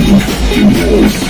Yes.